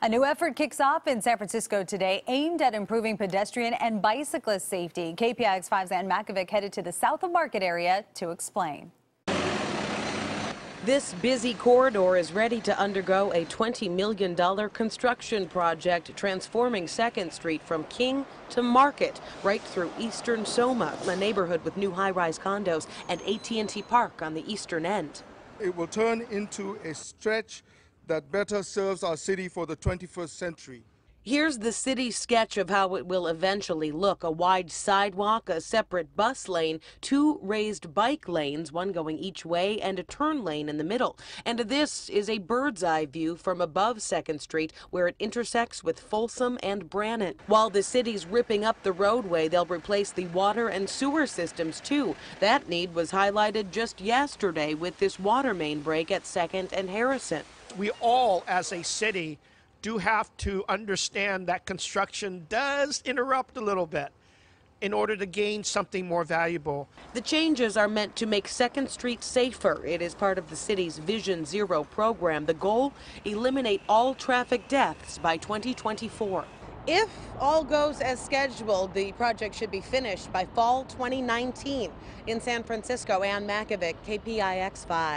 A new effort kicks off in San Francisco today aimed at improving pedestrian and bicyclist safety. KPIX 5's Anne Makovec headed to the South of Market area to explain. This busy corridor is ready to undergo a $20 million construction project transforming 2nd Street from King to Market right through eastern Soma, a neighborhood with new high-rise condos and AT&T Park on the eastern end. It will turn into a stretch that better serves our city for the 21st century. Here's the city sketch of how it will eventually look. A wide sidewalk, a separate bus lane, two raised bike lanes, one going each way, and a turn lane in the middle. And this is a bird's eye view from above 2nd Street, where it intersects with Folsom and Brannan. While the city's ripping up the roadway, they'll replace the water and sewer systems too. That need was highlighted just yesterday with this water main break at 2nd and Harrison. We all, as a city, do have to understand that construction does interrupt a little bit in order to gain something more valuable. The changes are meant to make 2nd Street safer. It is part of the city's Vision Zero program. The goal, eliminate all traffic deaths by 2024. If all goes as scheduled, the project should be finished by fall 2019. In San Francisco, Anne Makovec, KPIX 5.